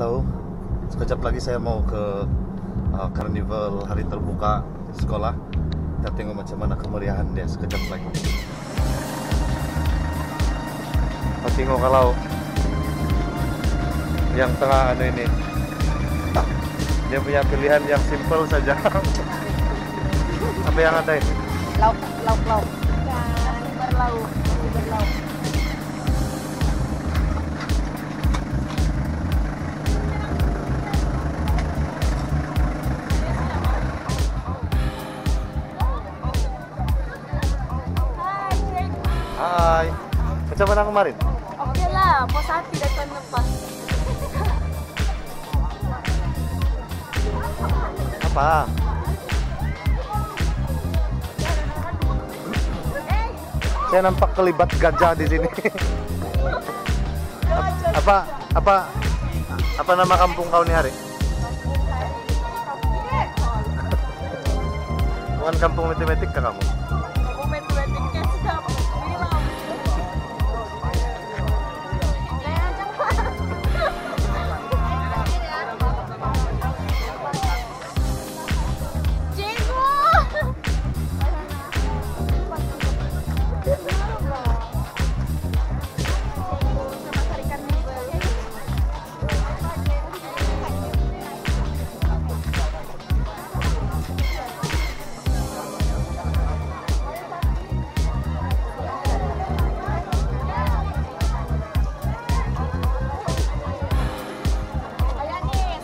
Halo, sekejap lagi saya mau ke uh, Carnival hari terbuka sekolah. Kita tengok macam mana kemeriahan dia sekejap lagi. Kita tengok kalau yang tengah anu ini dia punya pilihan yang simple saja. Apa yang ada ini? lauk lauk lauk Macam mana kemarin? Oke lah, pos hati datang lepas. Apa? Saya nampak kelibat gajah di sini. apa apa apa nama kampung kau nih hari? Bukan kampung matematik kah kamu?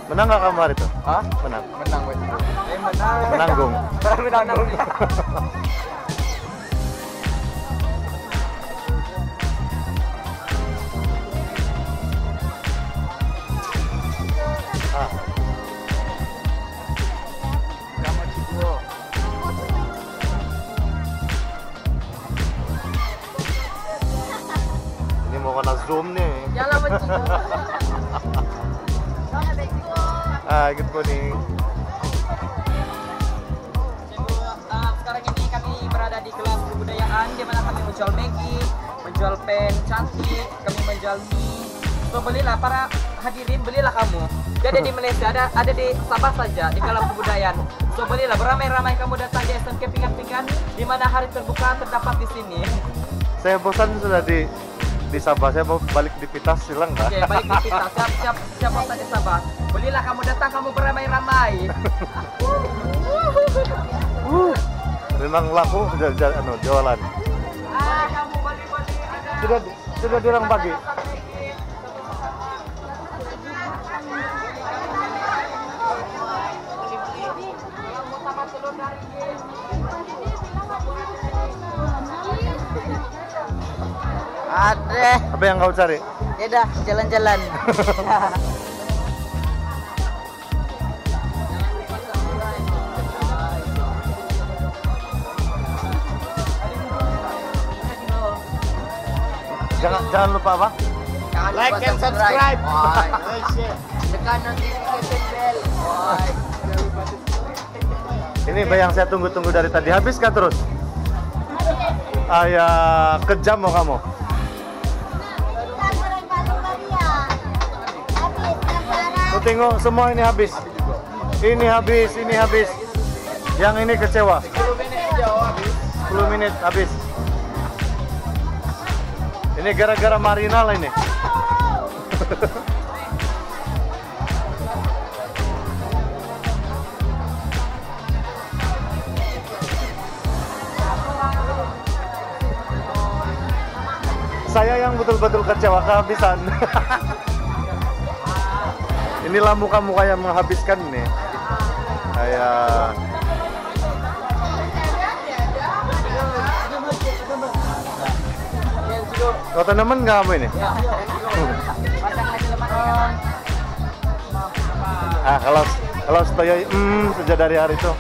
Menang nggak kamu hari itu? Hah? Menang. Menang, wes. Eh, menang. Menanggung. Menanggung. Ah, Kamu cipu. ini mau kena zoom nih. Jalan betul. Ah, ikut kuning. Cikgu, uh, sekarang ini kami berada di kelas kebudayaan di mana kami menjual Maggi, menjual pen cantik, kami menjual mie. So belilah para hadirin belilah kamu. Jadi di Malaysia ada ada di Sabah saja di kelas kebudayaan. So belilah beramai-ramai kamu datang di SMK Pingan-Pingan di mana hari terbuka terdapat di sini. Saya bosan sudah di di Sabah. Saya mau balik di Pitas silang nggak? Oke, baik di kita. Siap siap siap bosan di Sabah. Belilah kamu datang kamu beramai-ramai. Uh, memang laku anu, jualan. Ah, kamu ada. Sudah sudah diorang bagi. Ada. Apa yang kau cari? Ya dah, jalan-jalan. Jangan jangan lupa apa? Jangan Like lupa and subscribe. Why? Tekan notification bell. Ini yang saya tunggu-tunggu dari tadi. Habis kah terus? Ah ya, kejam mau kamu. Tengok semua ini habis. Ini habis, ini habis. Yang ini kecewa. 10 menit habis. Ini gara-gara Marina lah ini. Saya yang betul-betul kecewa kehabisan. Inilah muka-muka yang menghabiskan ini. Kayak Kau tanaman nggak kamu ini? Ah kalau kalau Stoyo hmm sejak dari hari itu.